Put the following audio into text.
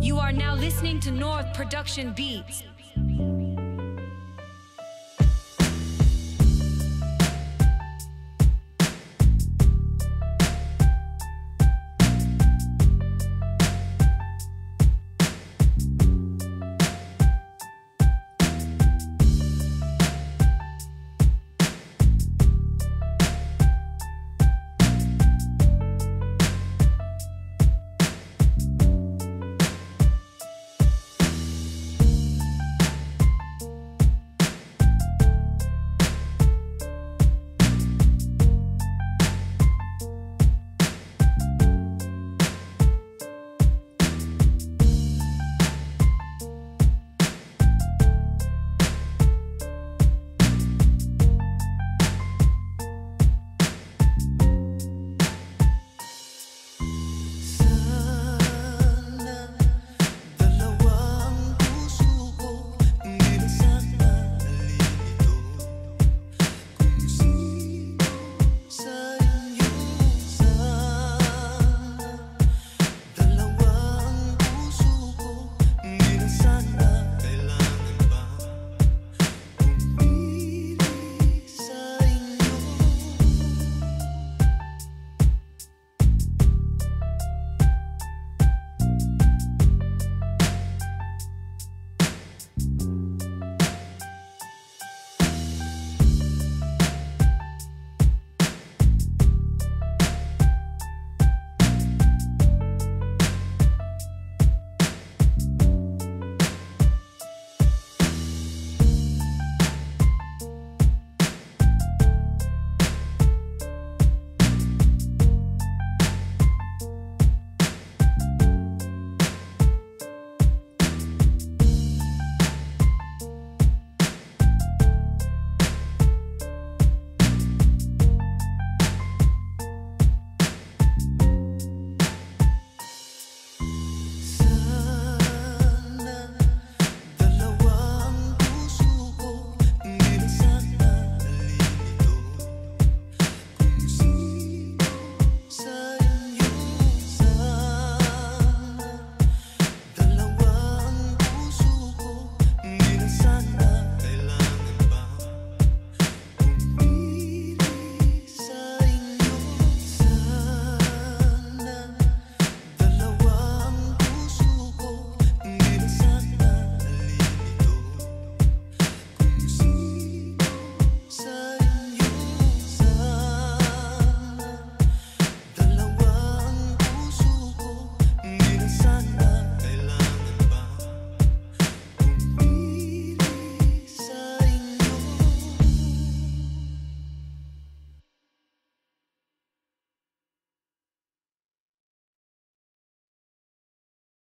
You are now listening to North Production Beats.